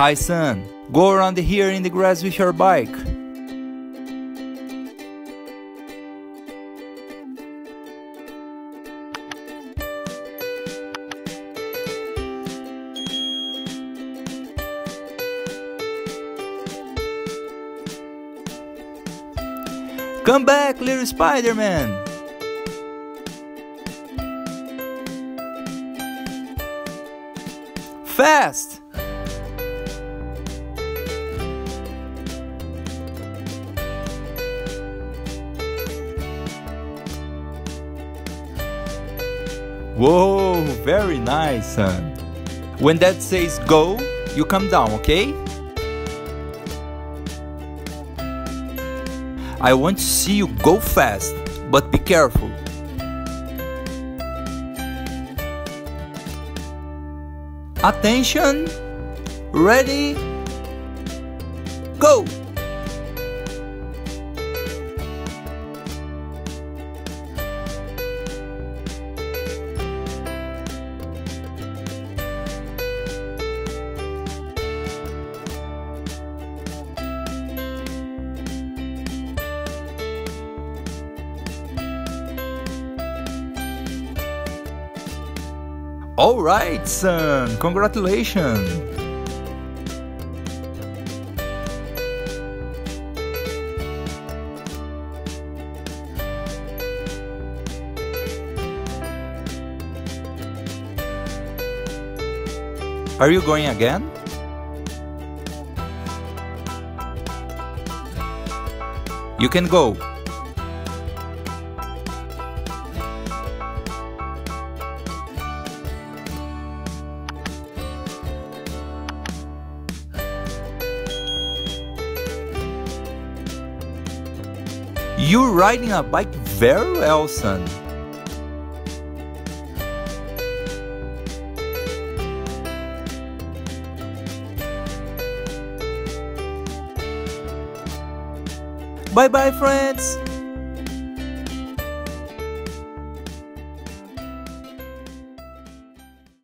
Hi son, go around here in the grass with your bike. Come back, little Spider-Man! Fast! Whoa, very nice, son. When that says go, you come down, okay? I want to see you go fast, but be careful. Attention! Ready? Go! All right, son. Congratulations. Are you going again? You can go. You're riding a bike very well, son. Bye bye, friends.